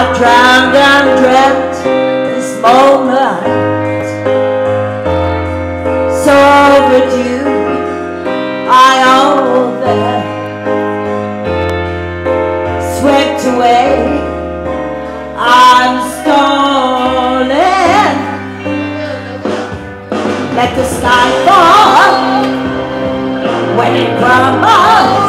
I've drowned and dreamt this moment. So overdue, I owe Swept away, I'm stolen. Let the sky fall when it crumbles.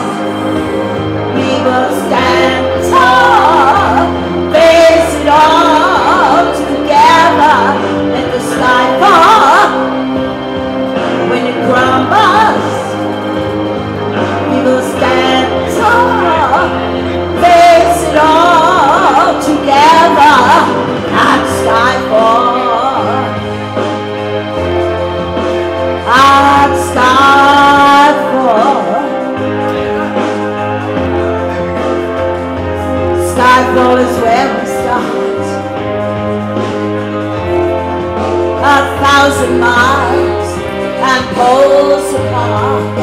thousand miles and poles apart,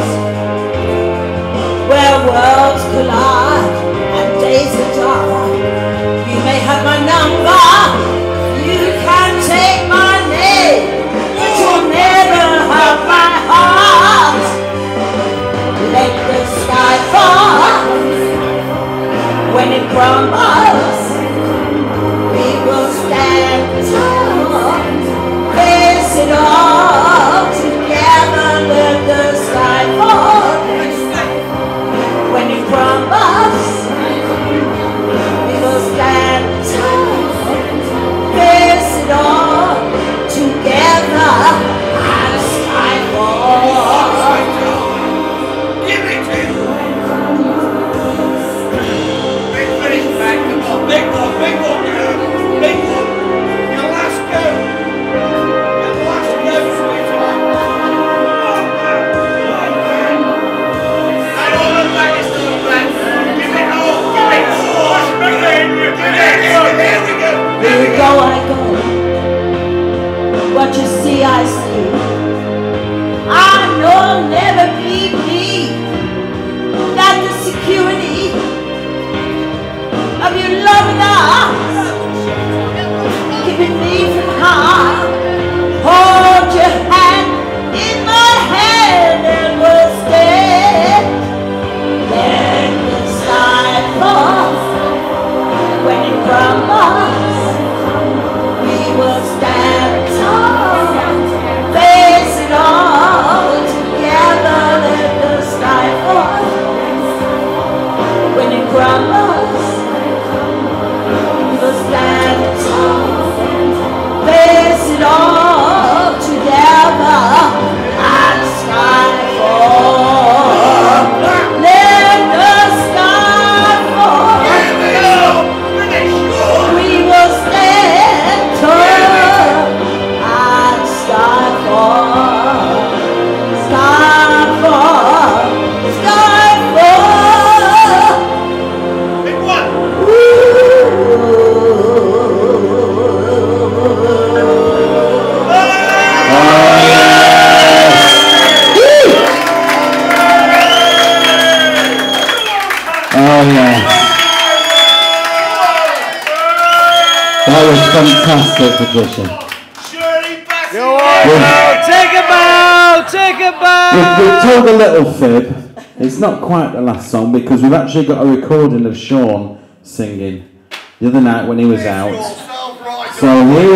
where worlds collide and days are dark. go, I go. What you see, I see. I know I'll never be me that the security of your loving arms keeping me song there. That was fantastic, Patricia. Take a bow, take a bow. We've, told a little fib. It's not quite the last song because we've actually got a recording of Sean singing the other night when he was out. So we